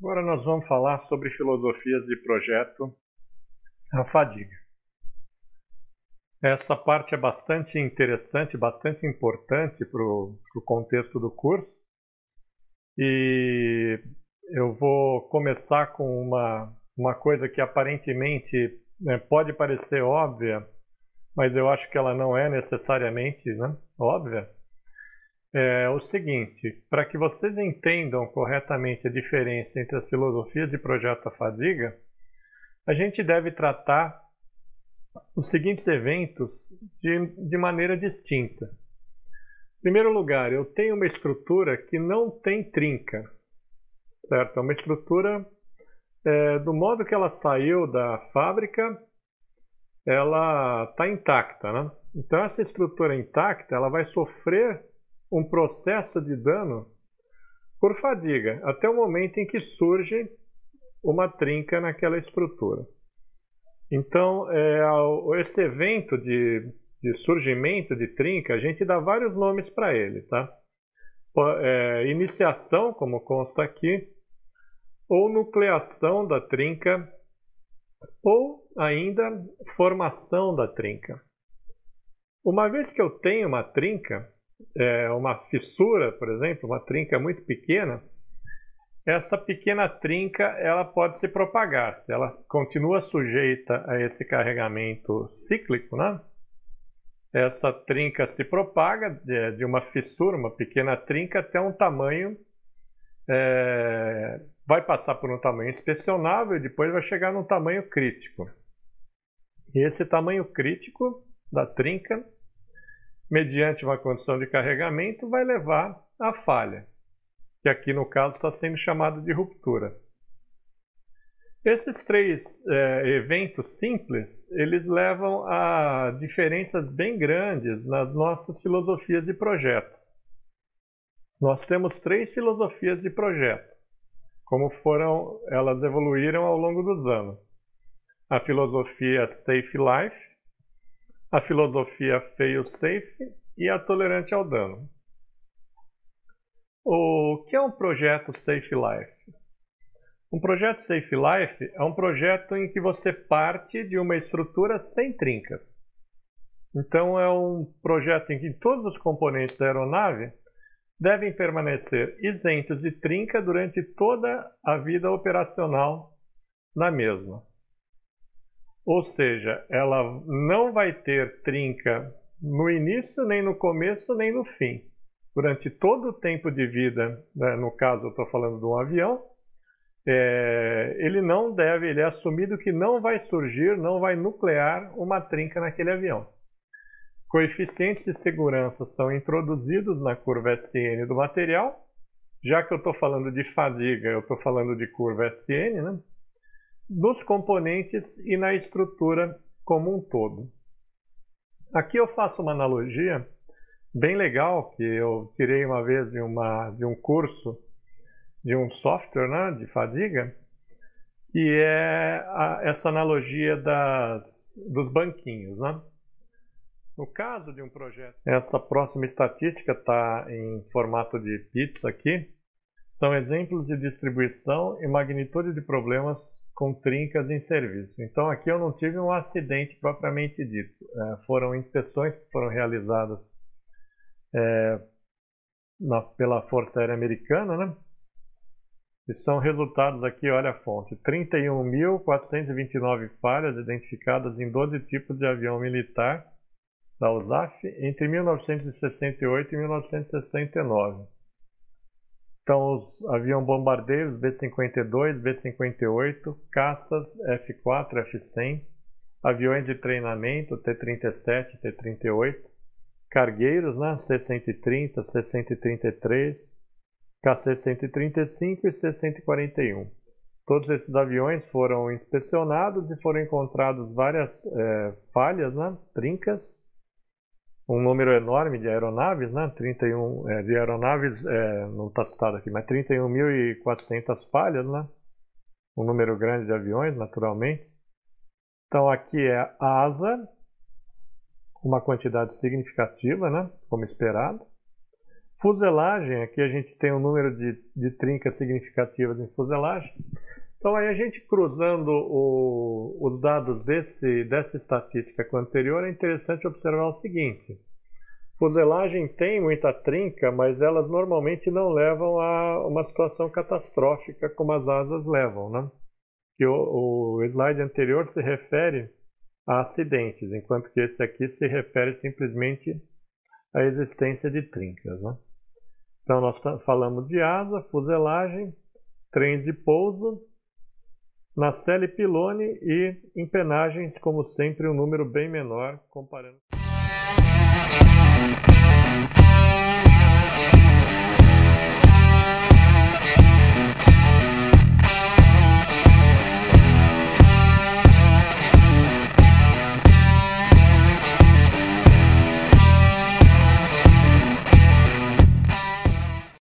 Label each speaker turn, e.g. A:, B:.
A: Agora nós vamos falar sobre filosofias de projeto a fadiga. Essa parte é bastante interessante, bastante importante para o contexto do curso. E eu vou começar com uma, uma coisa que aparentemente né, pode parecer óbvia, mas eu acho que ela não é necessariamente né, óbvia é o seguinte: para que vocês entendam corretamente a diferença entre as filosofias de projeto à fadiga, a gente deve tratar os seguintes eventos de, de maneira distinta. Em primeiro lugar, eu tenho uma estrutura que não tem trinca, certo? É uma estrutura é, do modo que ela saiu da fábrica, ela está intacta, né? Então essa estrutura intacta, ela vai sofrer um processo de dano por fadiga, até o momento em que surge uma trinca naquela estrutura. Então, é, esse evento de, de, surgimento de trinca, a gente dá vários nomes para ele, tá? É, iniciação, como consta aqui, ou nucleação da trinca, ou ainda formação da trinca. Uma vez que eu tenho uma trinca, é, uma fissura, por exemplo, uma trinca muito pequena, essa pequena trinca ela pode se propagar. Se ela continua sujeita a esse carregamento cíclico, né? essa trinca se propaga de, de uma fissura, uma pequena trinca, até um tamanho, é, vai passar por um tamanho inspecionável e depois vai chegar num tamanho crítico. E esse tamanho crítico da trinca mediante uma condição de carregamento, vai levar à falha, que aqui no caso está sendo chamado de ruptura. Esses três é, eventos simples, eles levam a diferenças bem grandes nas nossas filosofias de projeto. Nós temos três filosofias de projeto, como foram elas evoluíram ao longo dos anos. A filosofia Safe Life, a filosofia fail-safe e a tolerante ao dano. O que é um projeto Safe Life? Um projeto Safe Life é um projeto em que você parte de uma estrutura sem trincas. Então, é um projeto em que todos os componentes da aeronave devem permanecer isentos de trinca durante toda a vida operacional na mesma. Ou seja, ela não vai ter trinca no início, nem no começo, nem no fim. Durante todo o tempo de vida, né, no caso eu estou falando de um avião, é, ele não deve, ele é assumido que não vai surgir, não vai nuclear uma trinca naquele avião. Coeficientes de segurança são introduzidos na curva SN do material. Já que eu estou falando de fadiga, eu estou falando de curva SN, né? Nos componentes e na estrutura como um todo. Aqui eu faço uma analogia bem legal que eu tirei uma vez de, uma, de um curso de um software né, de fadiga, que é a, essa analogia das, dos banquinhos. Né? No caso de um projeto, essa próxima estatística está em formato de pizza aqui, são exemplos de distribuição e magnitude de problemas com trincas em serviço. Então aqui eu não tive um acidente propriamente dito. É, foram inspeções que foram realizadas é, na, pela Força Aérea Americana, né? E são resultados aqui, olha a fonte, 31.429 falhas identificadas em 12 tipos de avião militar da USAF entre 1968 e 1969. Então, os aviões bombardeiros B-52, B-58, caças F-4, F-100, aviões de treinamento T-37, T-38, cargueiros, né, C-130, C-133, KC-135 e C-141. Todos esses aviões foram inspecionados e foram encontrados várias é, falhas, né, trincas, um número enorme de aeronaves, né? 31 é, de aeronaves, é, não está citado aqui, mas 31.400 falhas, né? Um número grande de aviões, naturalmente. Então aqui é a asa, uma quantidade significativa, né? Como esperado. Fuselagem, aqui a gente tem um número de, de trincas significativas em fuselagem. Então aí a gente cruzando o, os dados desse, dessa estatística com a anterior, é interessante observar o seguinte. Fuselagem tem muita trinca, mas elas normalmente não levam a uma situação catastrófica como as asas levam, né? Que o, o slide anterior se refere a acidentes, enquanto que esse aqui se refere simplesmente à existência de trincas, né? Então nós falamos de asa, fuselagem, trens de pouso, nacelle pilone e empenagens, como sempre, um número bem menor comparando.